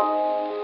Bye.